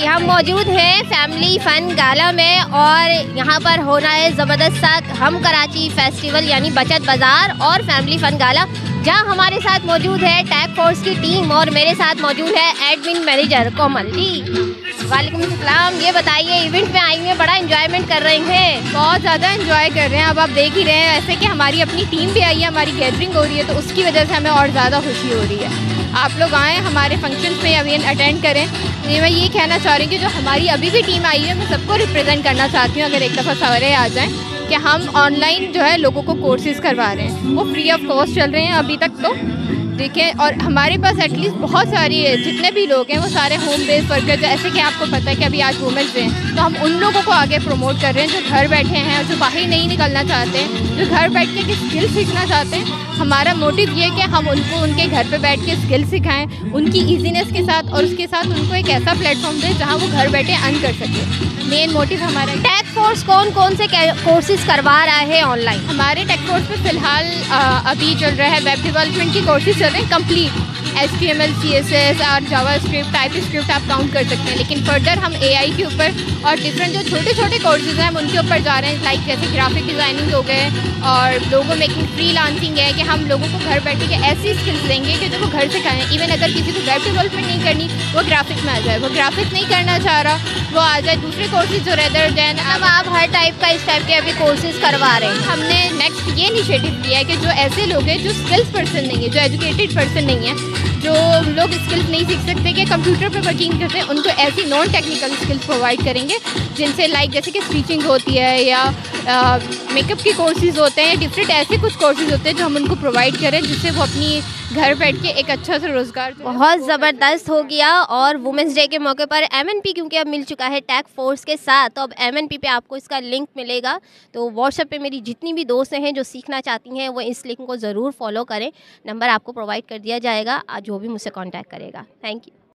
हम मौजूद हैं फैमिली फन गाला में और यहाँ पर हो रहा है ज़बरदस्त साथ हम कराची फेस्टिवल यानी बचत बाज़ार और फैमिली फन गाला, जहाँ हमारे साथ मौजूद है टैग फोर्स की टीम और मेरे साथ मौजूद है एडमिन मैनेजर कोमल जी। वालेकुम सलाम, ये बताइए, इवेंट में आई हैं बड़ा इंजॉयमेंट कर रहे हैं? बहुत ज़्यादा इंजॉय कर रहे हैं, अब आप देख ही रहे हैं, ऐसे कि हमारी अपनी टीम भी आई है, हमारी गैदरिंग हो रही है तो उसकी वजह से हमें और ज़्यादा खुशी हो रही है। आप लोग आएँ, हमारे फ़ंक्शन में अभी अटेंड करें। ये मैं ये कहना चाह रही हूँ कि जो हमारी अभी भी टीम आई है, मैं सबको रिप्रेजेंट करना चाहती हूँ, अगर एक दफ़ा सवरे आ जाएँ, कि हम ऑनलाइन जो है लोगों को कोर्सेज़ करवा रहे हैं। वो फ्री ऑफ़ कॉस्ट चल रहे हैं अभी तक तो। देखें और हमारे पास एटलीस्ट बहुत सारी है जितने भी लोग हैं वो सारे होम बेस्ड वर्कर जैसे कि आपको पता है कि अभी आज वुमेंस डे हैं तो हम उन लोगों को आगे प्रमोट कर रहे हैं जो घर बैठे हैं जो बाहर नहीं निकलना चाहते हैं जो घर बैठ के स्किल सीखना चाहते हैं। हमारा मोटिव ये कि हम उनको उनके घर पे बैठ के स्किल सिखाएँ उनकी इजीनेस के साथ और उसके साथ उनको एक ऐसा प्लेटफॉर्म दें जहाँ वो घर बैठे अर्न कर सके। मेन मोटिव हमारा टैग फोर्स कौन कौन से कोर्सेज करवा रहा है ऑनलाइन हमारे टेक फोर्स में फ़िलहाल अभी चल रहा है वेब डेवलपमेंट की कोर्सेज चल रहे हैं complete H T M L C S S और जावा स्क्रिप्ट टाइप स्क्रिप्ट आप काउंट कर सकते हैं। लेकिन फर्दर हम ए आई के ऊपर और डिफरेंट जो छोटे छोटे कोर्सेज हैं हम उनके ऊपर जा रहे हैं। लाइक जैसे ग्राफिक डिज़ाइनिंग हो गए और लोगो मेकिंग फ्री लांसिंग है कि हम लोगों को घर बैठे के ऐसी स्किल्स देंगे कि जो वो घर से करें इवन अगर किसी को वेब डेवलपमेंट नहीं करनी वो ग्राफिक में आ जाए। वो ग्राफिक नहीं करना चाह रहा वो आ जाए। दूसरे कोर्सेज जो रेदर देन अब आप हर टाइप का इस टाइप के अभी कोर्सेज करवा रहे हैं। हमने नेक्स्ट ये इनिशिएटिव लिया है कि जो ऐसे लोग हैं जो स्किल्स पर्सन नहीं है जो एजुकेटेड पर्सन नहीं है जो लोग स्किल्स नहीं सीख सकते कि कंप्यूटर पर वर्किंग करते हैं उनको ऐसी नॉन टेक्निकल स्किल्स प्रोवाइड करेंगे जिनसे लाइक जैसे कि स्टिचिंग होती है या मेकअप के कोर्सेज होते हैं डिफरेंट ऐसे कुछ कोर्सेज होते हैं जो हम उनको प्रोवाइड करें जिससे वो अपनी घर बैठ के एक अच्छा सा रोज़गार बहुत ज़बरदस्त हो गया और वुमेंस डे के मौके पर एमएनपी क्योंकि अब मिल चुका है टैग फोर्स के साथ तो अब एमएनपी पे आपको इसका लिंक मिलेगा। तो व्हाट्सएप पे मेरी जितनी भी दोस्त हैं जो सीखना चाहती हैं वो इस लिंक को ज़रूर फॉलो करें। नंबर आपको प्रोवाइड कर दिया जाएगा। जो भी मुझसे कॉन्टैक्ट करेगा। Thank you